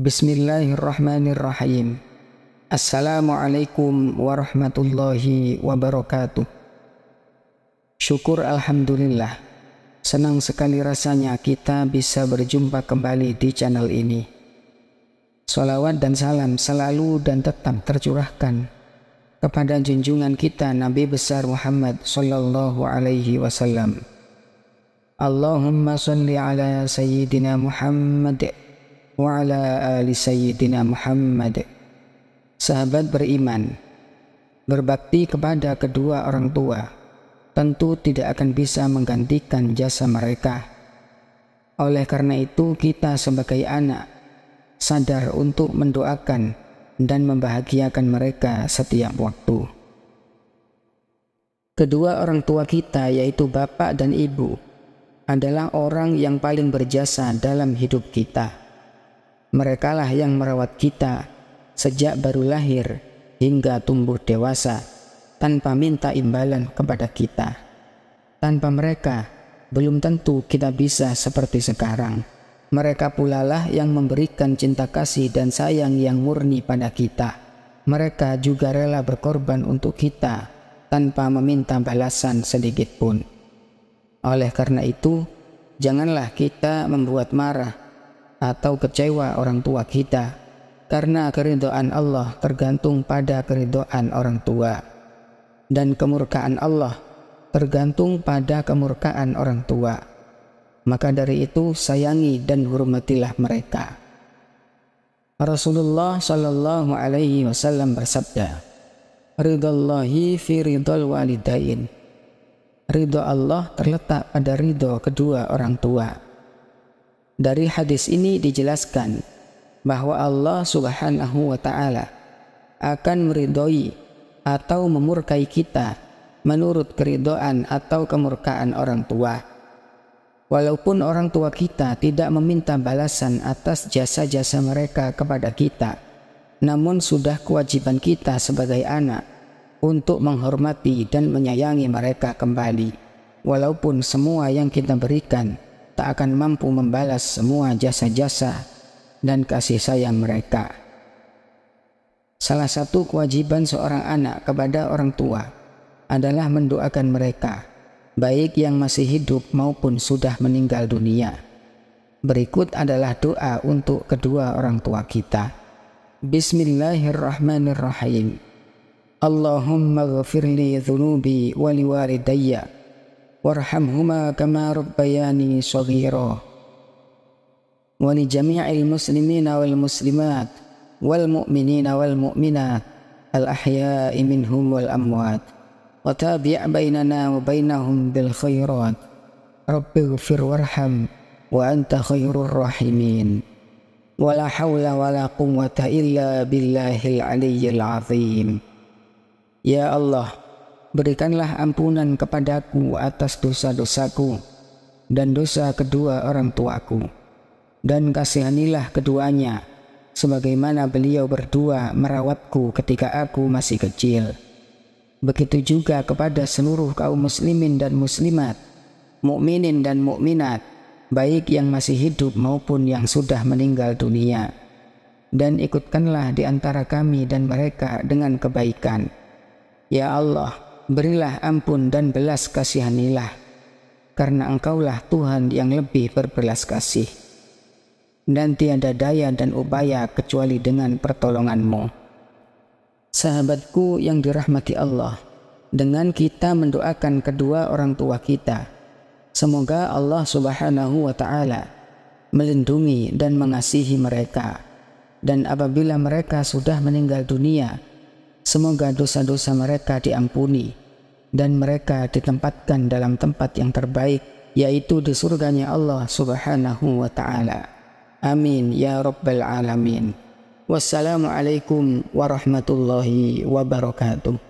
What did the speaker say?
Bismillahirrahmanirrahim. Assalamualaikum warahmatullahi wabarakatuh. Syukur Alhamdulillah. Senang sekali rasanya kita bisa berjumpa kembali di channel ini. Salawat dan salam selalu dan tetap tercurahkan kepada junjungan kita Nabi besar Muhammad sallallahu alaihi wasallam. Allahumma salli ala sayyidina Muhammad wa ala ali sayyidina Muhammad. Sahabat beriman, berbakti kepada kedua orang tua tentu tidak akan bisa menggantikan jasa mereka. Oleh karena itu kita sebagai anak sadar untuk mendoakan dan membahagiakan mereka setiap waktu. Kedua orang tua kita yaitu bapak dan ibu adalah orang yang paling berjasa dalam hidup kita. Merekalah yang merawat kita sejak baru lahir hingga tumbuh dewasa tanpa minta imbalan kepada kita. Tanpa mereka, belum tentu kita bisa seperti sekarang. Mereka pula lah yang memberikan cinta kasih dan sayang yang murni pada kita. Mereka juga rela berkorban untuk kita tanpa meminta balasan sedikit pun. Oleh karena itu, janganlah kita membuat marah atau kecewa orang tua kita karena keridhaan Allah tergantung pada keridhaan orang tua dan kemurkaan Allah tergantung pada kemurkaan orang tua. Maka dari itu sayangi dan hormatilah mereka. Rasulullah Shallallahu Alaihi Wasallam bersabda, "Ridallahi fi ridal walidain." ridho Allah terletak pada ridho kedua orang tua. Dari hadis ini dijelaskan bahwa Allah Subhanahu wa taala akan meridhoi atau memurkai kita menurut keridoan atau kemurkaan orang tua. Walaupun orang tua kita tidak meminta balasan atas jasa-jasa mereka kepada kita, namun sudah kewajiban kita sebagai anak untuk menghormati dan menyayangi mereka kembali. Walaupun semua yang kita berikan tak akan mampu membalas semua jasa-jasa dan kasih sayang mereka. Salah satu kewajiban seorang anak kepada orang tua adalah mendoakan mereka, baik yang masih hidup maupun sudah meninggal dunia. Berikut adalah doa untuk kedua orang tua kita. Bismillahirrahmanirrahim. Allahumma ghafirli dhunubi wa liwalidayya وارحمهما كما ربياني صغيرا. ولجميع المسلمين والمسلمات والمؤمنين والمؤمنات الأحياء منهم والأموات وتابع بيننا وبينهم بالخيرات. رب اغفر وارحم وأنت خير الراحمين. ولا حول ولا قوة إلا بالله العلي العظيم. Ya Allah, berikanlah ampunan kepadaku atas dosa-dosaku dan dosa kedua orang tuaku. Dan kasihanilah keduanya, sebagaimana beliau berdua merawatku ketika aku masih kecil. Begitu juga kepada seluruh kaum muslimin dan muslimat, mukminin dan mukminat, baik yang masih hidup maupun yang sudah meninggal dunia. Dan ikutkanlah di antara kami dan mereka dengan kebaikan Ya Allah, berilah ampun dan belas kasihanilah, karena Engkaulah Tuhan yang lebih berbelas kasih. Dan tiada daya dan upaya kecuali dengan pertolonganmu. Sahabatku yang dirahmati Allah, dengan kita mendoakan kedua orang tua kita, semoga Allah subhanahu wa ta'ala melindungi dan mengasihi mereka. Dan apabila mereka sudah meninggal dunia, Semoga dosa-dosa mereka diampuni dan mereka ditempatkan dalam tempat yang terbaik yaitu di surganya Allah Subhanahu wa taala. Amin ya rabbal alamin. Wassalamualaikum warahmatullahi wabarakatuh.